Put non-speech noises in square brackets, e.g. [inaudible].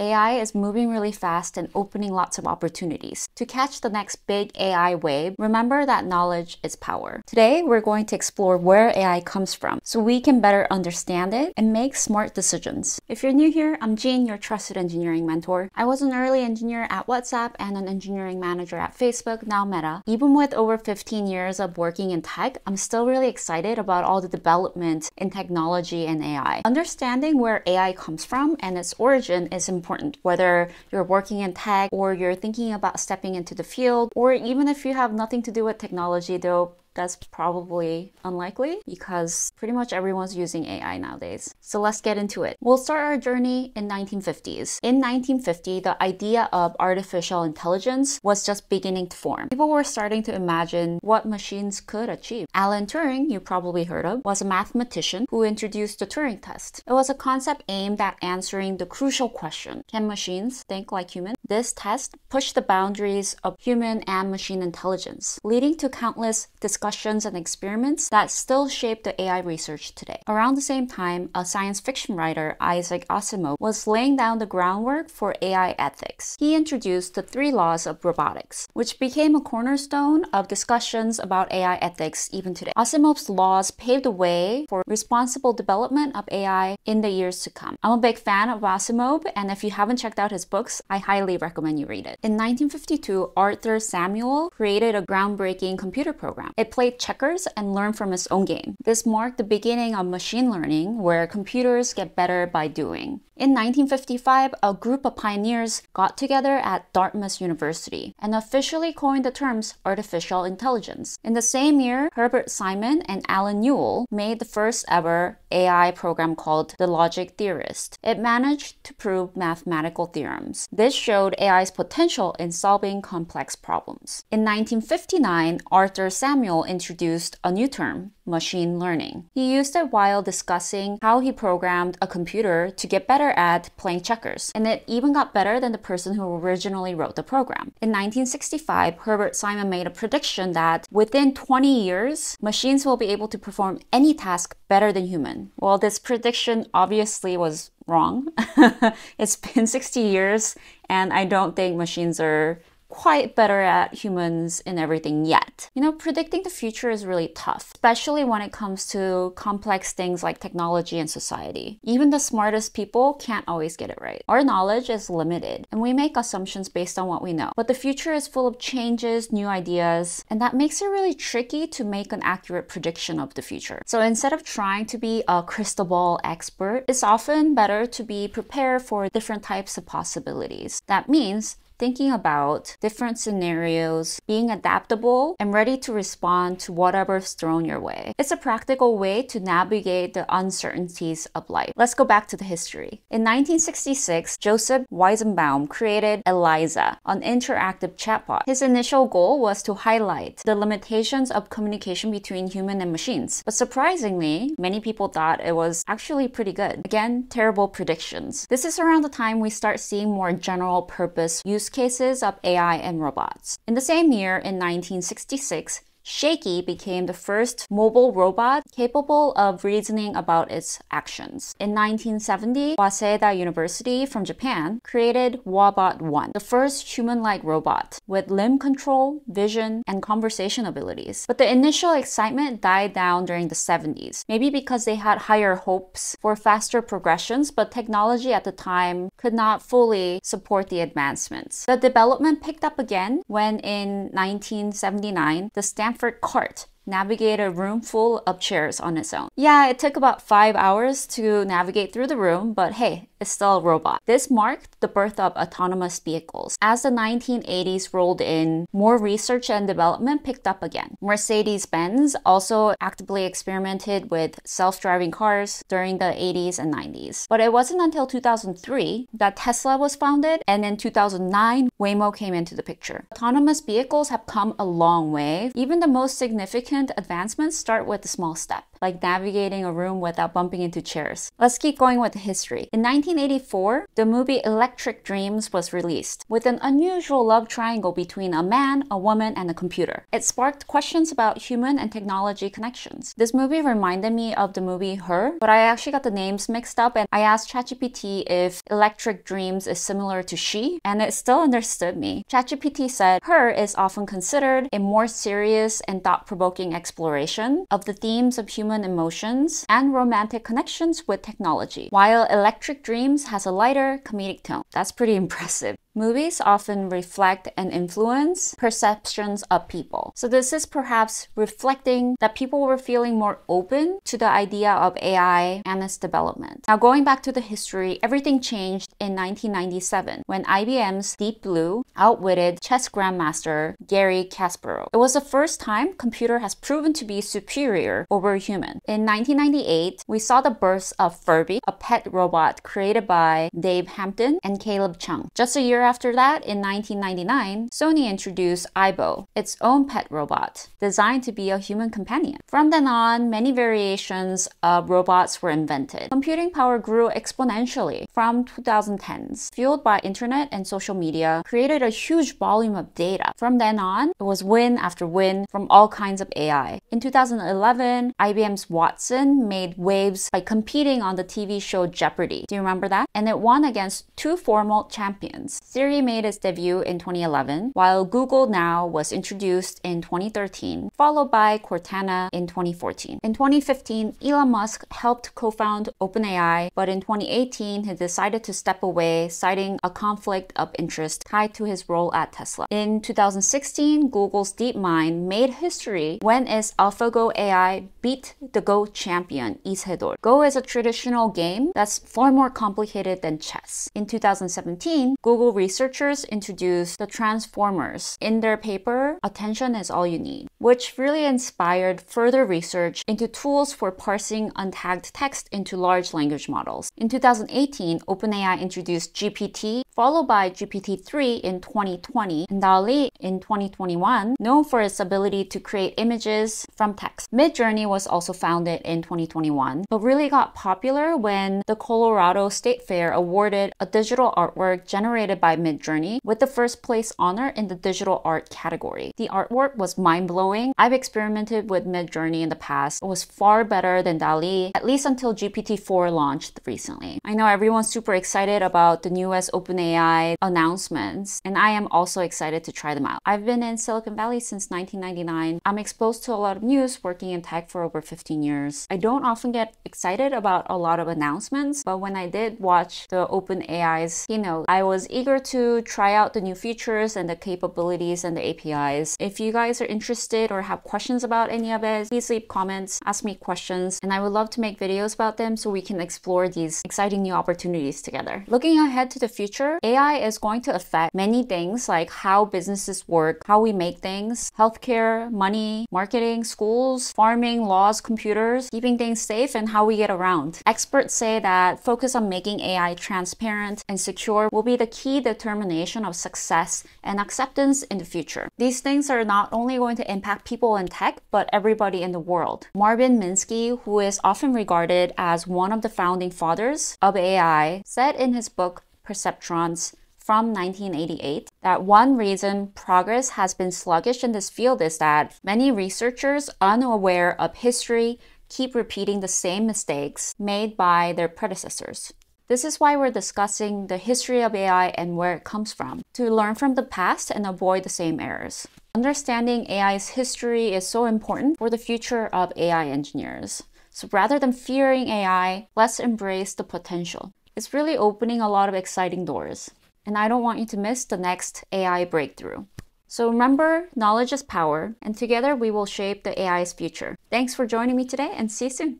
AI is moving really fast and opening lots of opportunities. To catch the next big AI wave, remember that knowledge is power. Today, we're going to explore where AI comes from so we can better understand it and make smart decisions. If you're new here, I'm Jean, your trusted engineering mentor. I was an early engineer at WhatsApp and an engineering manager at Facebook, now Meta. Even with over 15 years of working in tech, I'm still really excited about all the development in technology and AI. Understanding where AI comes from and its origin is important, whether you're working in tech or you're thinking about stepping into the field, or even if you have nothing to do with technology, though that's probably unlikely because pretty much everyone's using AI nowadays. So let's get into it. We'll start our journey in 1950s. In 1950, the idea of artificial intelligence was just beginning to form. People were starting to imagine what machines could achieve. Alan Turing, you probably heard of, was a mathematician who introduced the Turing test. It was a concept aimed at answering the crucial question, can machines think like humans? This test pushed the boundaries of human and machine intelligence, leading to countless discussions discussions and experiments that still shape the AI research today. Around the same time, a science fiction writer, Isaac Asimov, was laying down the groundwork for AI ethics. He introduced the three laws of robotics, which became a cornerstone of discussions about AI ethics even today. Asimov's laws paved the way for responsible development of AI in the years to come. I'm a big fan of Asimov, and if you haven't checked out his books, I highly recommend you read it. In 1952, Arthur Samuel created a groundbreaking computer program. It played checkers and learned from its own game. This marked the beginning of machine learning, where computers get better by doing. In 1955, a group of pioneers got together at Dartmouth University and officially coined the terms artificial intelligence. In the same year, Herbert Simon and Allen Newell made the first ever AI program called The Logic Theorist. It managed to prove mathematical theorems. This showed AI's potential in solving complex problems. In 1959, Arthur Samuel introduced a new term, machine learning. He used it while discussing how he programmed a computer to get better at playing checkers, and it even got better than the person who originally wrote the program. In 1965, Herbert Simon made a prediction that within 20 years, machines will be able to perform any task better than human. Well, this prediction obviously was wrong. [laughs] it's been 60 years, and I don't think machines are quite better at humans in everything yet. You know, predicting the future is really tough, especially when it comes to complex things like technology and society. Even the smartest people can't always get it right. Our knowledge is limited, and we make assumptions based on what we know. But the future is full of changes, new ideas, and that makes it really tricky to make an accurate prediction of the future. So instead of trying to be a crystal ball expert, it's often better to be prepared for different types of possibilities. That means thinking about different scenarios, being adaptable, and ready to respond to whatever's thrown your way. It's a practical way to navigate the uncertainties of life. Let's go back to the history. In 1966, Joseph Weizenbaum created Eliza, an interactive chatbot. His initial goal was to highlight the limitations of communication between human and machines. But surprisingly, many people thought it was actually pretty good. Again, terrible predictions. This is around the time we start seeing more general purpose use cases of AI and robots. In the same year, in 1966, Shakey became the first mobile robot capable of reasoning about its actions. In 1970, Waseda University from Japan created Wabot 1, the first human-like robot with limb control, vision, and conversation abilities. But the initial excitement died down during the 70s, maybe because they had higher hopes for faster progressions, but technology at the time could not fully support the advancements. The development picked up again when in 1979, the Stanford Stanford cart navigate a room full of chairs on its own. Yeah, it took about five hours to navigate through the room, but hey, it's still a robot. This marked the birth of autonomous vehicles. As the 1980s rolled in, more research and development picked up again. Mercedes-Benz also actively experimented with self-driving cars during the 80s and 90s. But it wasn't until 2003 that Tesla was founded, and in 2009, Waymo came into the picture. Autonomous vehicles have come a long way. Even the most significant advancements start with a small step. Like navigating a room without bumping into chairs. Let's keep going with the history. In 1984, the movie Electric Dreams was released with an unusual love triangle between a man, a woman, and a computer. It sparked questions about human and technology connections. This movie reminded me of the movie Her, but I actually got the names mixed up and I asked ChatGPT if Electric Dreams is similar to She, and it still understood me. ChatGPT said Her is often considered a more serious and thought provoking exploration of the themes of human emotions and romantic connections with technology, while Electric Dreams has a lighter comedic tone. That's pretty [laughs] impressive. Movies often reflect and influence perceptions of people. So, this is perhaps reflecting that people were feeling more open to the idea of AI and its development. Now, going back to the history, everything changed in 1997 when IBM's Deep Blue outwitted chess grandmaster Garry Kasparov. It was the first time computer has proven to be superior over human. In 1998, we saw the birth of Furby, a pet robot created by Dave Hampton and Caleb Chung. Just a year year after that, in 1999, Sony introduced Aibo, its own pet robot, designed to be a human companion. From then on, many variations of robots were invented. Computing power grew exponentially from 2010s, fueled by internet and social media, created a huge volume of data. From then on, it was win after win from all kinds of AI. In 2011, IBM's Watson made waves by competing on the TV show Jeopardy. Do you remember that? And it won against two former champions. Siri made its debut in 2011, while Google Now was introduced in 2013, followed by Cortana in 2014. In 2015, Elon Musk helped co-found OpenAI, but in 2018, he decided to step away, citing a conflict of interest tied to his role at Tesla. In 2016, Google's DeepMind made history when its AlphaGo AI beat the Go champion Lee Sedol. Go is a traditional game that's far more complicated than chess. In 2017, Google researchers introduced the transformers in their paper, Attention is All You Need, which really inspired further research into tools for parsing untagged text into large language models. In 2018, OpenAI introduced GPT, followed by GPT-3 in 2020, and DALL-E in 2021, known for its ability to create images from text. Midjourney was also founded in 2021, but really got popular when the Colorado State Fair awarded a digital artwork generated by Midjourney with the first place honor in the digital art category. The artwork was mind blowing. I've experimented with Midjourney in the past. It was far better than DALL-E, at least until GPT-4 launched recently. I know everyone's super excited about the newest OpenAI announcements, and I am also excited to try them out. I've been in Silicon Valley since 1999. I'm exposed to a lot of news working in tech for over 15 years. I don't often get excited about a lot of announcements, but when I did watch the OpenAI's keynote, I was eager to try out the new features and the capabilities and the APIs. If you guys are interested or have questions about any of it, please leave comments, ask me questions, and I would love to make videos about them so we can explore these exciting new opportunities together. Looking ahead to the future, AI is going to affect many things like how businesses work, how we make things, healthcare, money, marketing, schools, farming, laws, computers, keeping things safe, and how we get around. Experts say that focus on making AI transparent and secure will be the key determination of success and acceptance in the future. These things are not only going to impact people in tech, but everybody in the world. Marvin Minsky, who is often regarded as one of the founding fathers of AI, said in his book Perceptrons, from 1988 that one reason progress has been sluggish in this field is that many researchers unaware of history keep repeating the same mistakes made by their predecessors. This is why we're discussing the history of AI and where it comes from, to learn from the past and avoid the same errors. Understanding AI's history is so important for the future of AI engineers. So rather than fearing AI, let's embrace the potential. It's really opening a lot of exciting doors. And I don't want you to miss the next AI breakthrough. So remember, knowledge is power, and together we will shape the AI's future. Thanks for joining me today and see you soon.